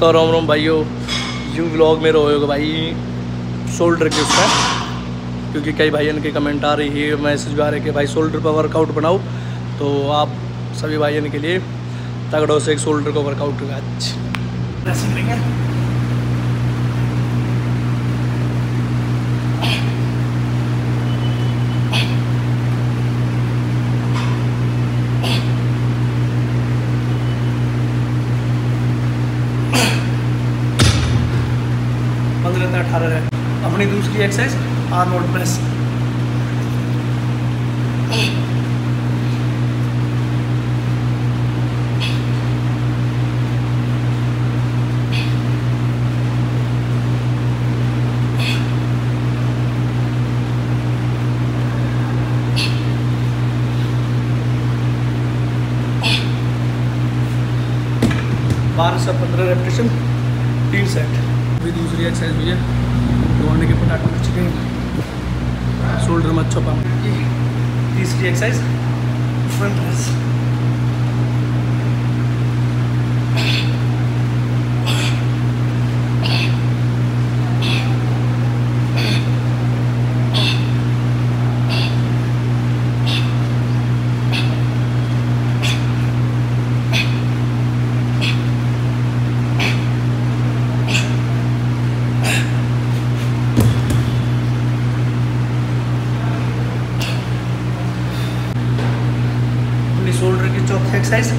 तो रोम रोम भाइयों, you vlog में रहोगे भाई शोल्डर के उसका क्योंकि कई भाइयों के कमेंट आ रही है मैसेज भी आ रहे कि भाई शोल्डर पर वर्कआउट बनाओ। तो आप सभी भाइयों के लिए तगड़ों से एक शोल्डर को वर्कआउट पंद्रह अठारह है। अपनी दूसरी एक्सरसाइज आर्नोल्ड प्रेस। बारह से पंद्रह रेपटेशन तीन सेट अभी दूसरी एक्सरसाइज हुई है। दौड़ने के पटाखे बच गए। शोल्डर में अच्छा पाऊँ तीसरी एक्सरसाइज फ्रंट exercise